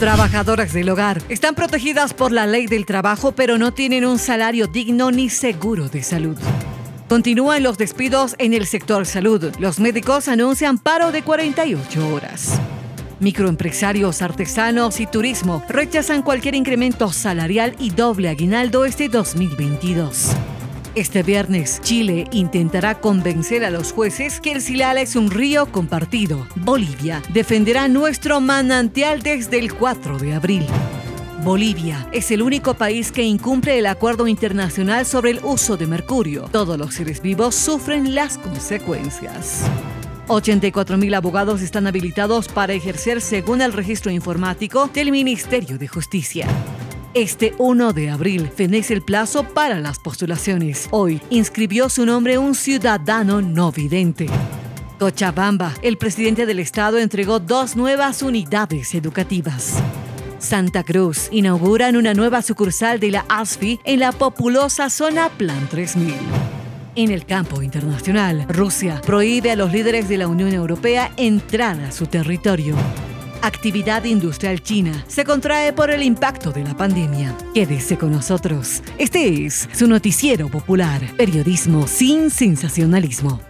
Trabajadoras del hogar están protegidas por la ley del trabajo, pero no tienen un salario digno ni seguro de salud. Continúan los despidos en el sector salud. Los médicos anuncian paro de 48 horas. Microempresarios, artesanos y turismo rechazan cualquier incremento salarial y doble aguinaldo este 2022. Este viernes, Chile intentará convencer a los jueces que el Silal es un río compartido. Bolivia defenderá nuestro manantial desde el 4 de abril. Bolivia es el único país que incumple el acuerdo internacional sobre el uso de mercurio. Todos los seres vivos sufren las consecuencias. 84.000 abogados están habilitados para ejercer según el registro informático del Ministerio de Justicia. Este 1 de abril fenece el plazo para las postulaciones. Hoy inscribió su nombre un ciudadano no vidente. Cochabamba, el presidente del estado entregó dos nuevas unidades educativas. Santa Cruz inauguran una nueva sucursal de la ASFI en la populosa zona Plan 3000. En el campo internacional, Rusia prohíbe a los líderes de la Unión Europea entrar a su territorio actividad industrial china se contrae por el impacto de la pandemia. Quédese con nosotros. Este es su noticiero popular, periodismo sin sensacionalismo.